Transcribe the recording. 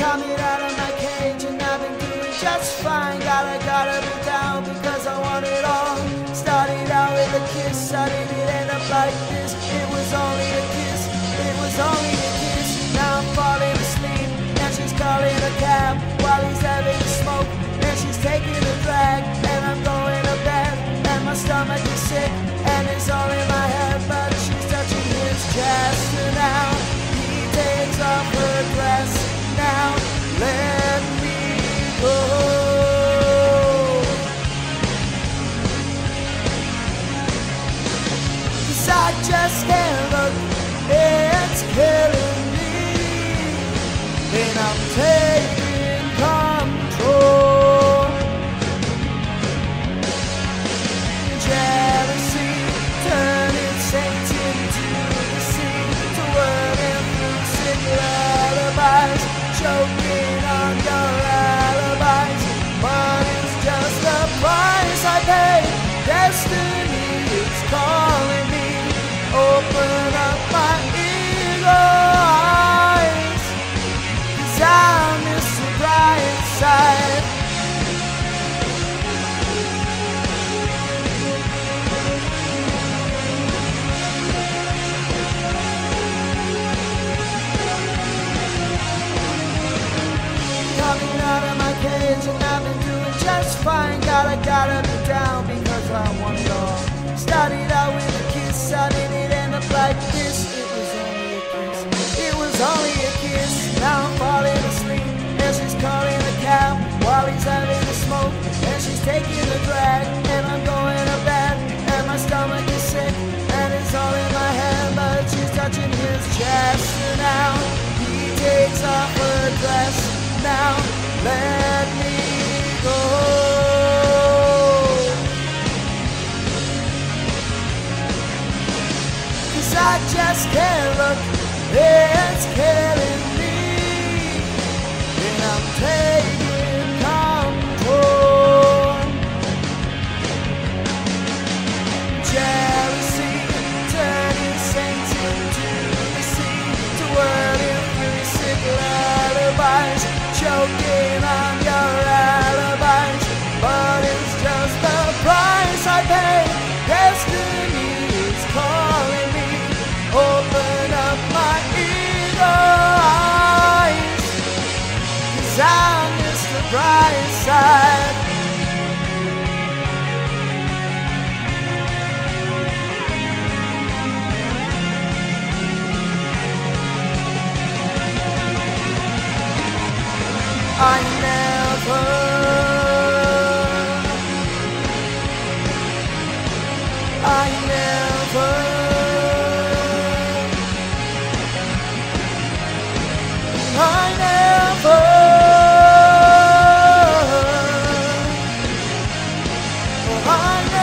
Coming out of my cage and I've been doing just fine. Gotta, gotta be down because I want it all. Started out with a kiss, I didn't end up like this. It was only a kiss, it was only a kiss. Now I'm falling asleep and she's calling a cab while he's having a smoke and she's taking a drag and I'm going to bed and my stomach is sick killing me. And I'm taking fine. Gotta, be down because I want it all. Started out with a kiss, I didn't end up like this. It was only a kiss, it was only a kiss. Now I'm falling asleep and she's calling a cab while he's having a smoke and she's taking a drag and I'm going to bed and my stomach is sick and it's all in my head but she's touching his chest now he takes off her dress now let can't look I never I never I never I